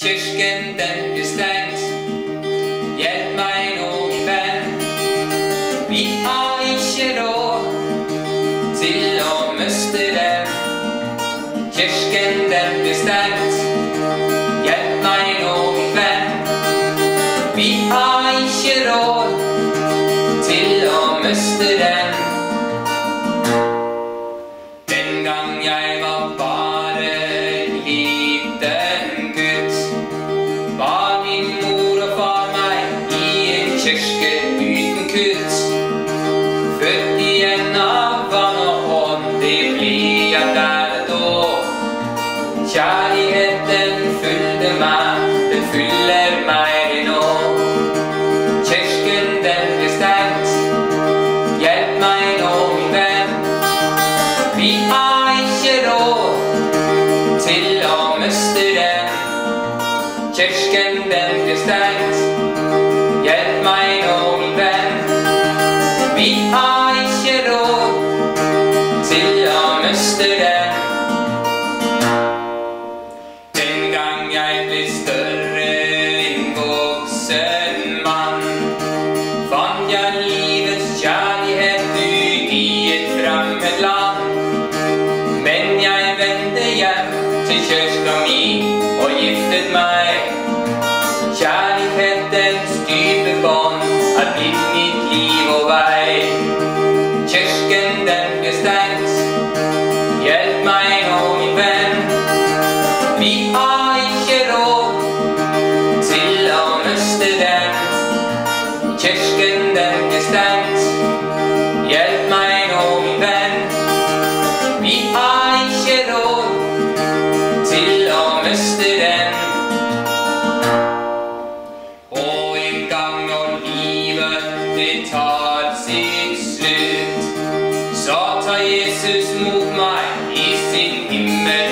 Kirsken, den blir stengt. Hjelp meg nå, min venn. Vi har ikke råd til å miste den. Kirken den blir stengt. Meg nå, min. Vi har ikke råd til å miste. Den kirke uten kutt. Født igjen av vann og ånd, det blir der og da. Kjærligheten fulgte meg, den fyller meg nå. Kirken, den blir stengt. Hjelp meg nå, min venn. Vi har ikke råd til å miste den. Kirken, den blir stengt. Vi har ikke råd til å miste den. Den gang jeg ble større enn voksen mann, fant jeg livets kjærlighet ut i et fremmed land. Men jeg vendte hjem til kirka mi og giftet meg. Kjærlighetens Vi har ikke råd til å miste den. Kirken den ble stengt. Hjelp meg nå, min venn. Vi har ikke råd til å miste den. Og en gang når livet det tar sitt slutt, så tar Jesus mot meg i sin himmel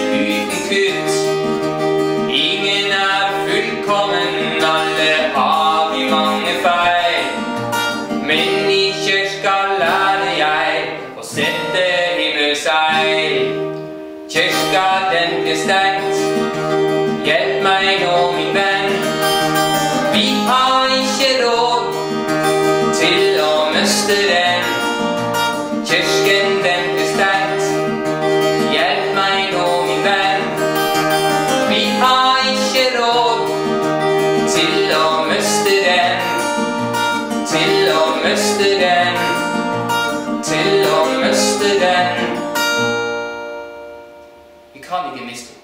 seil. Kirka den blir stengt. Hjelp meg nå, min venn. Vi har ikke råd til å miste den. Kirken den blir stengt. Hjelp meg nå, min venn. Vi har ikke råd til å miste den. Til å miste den. Til å miste den. complicated